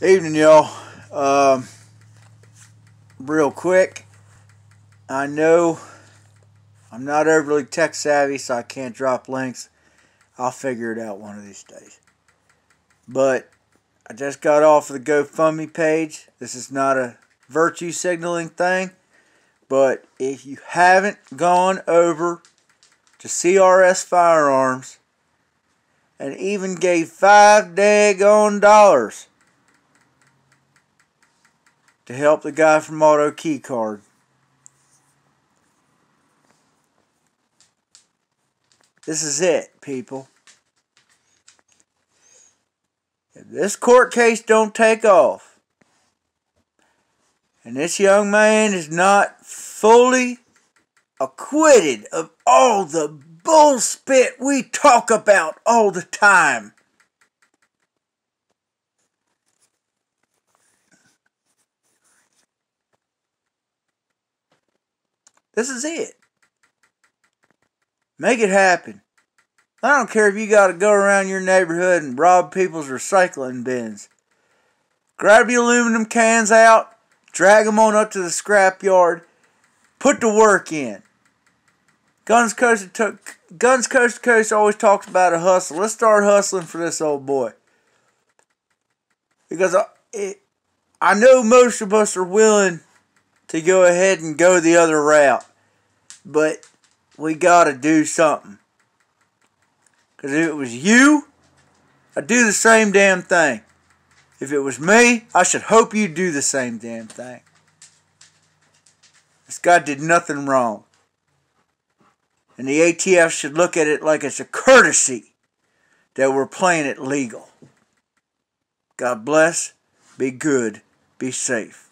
Evening, y'all. Um, real quick, I know I'm not overly tech savvy, so I can't drop links. I'll figure it out one of these days. But I just got off the GoFundMe page. This is not a virtue signaling thing, but if you haven't gone over to CRS Firearms and even gave five daggone dollars to help the guy from Auto Key Card. This is it, people. If this court case don't take off, and this young man is not fully acquitted of all the bullspit we talk about all the time, This is it. Make it happen. I don't care if you got to go around your neighborhood and rob people's recycling bins. Grab the aluminum cans out, drag them on up to the scrap yard, put the work in. Guns Coast to, Guns Coast to Coast always talks about a hustle. Let's start hustling for this old boy. Because I, it, I know most of us are willing to go ahead and go the other route. But we got to do something. Because if it was you, I'd do the same damn thing. If it was me, I should hope you'd do the same damn thing. This guy did nothing wrong. And the ATF should look at it like it's a courtesy that we're playing it legal. God bless. Be good. Be safe.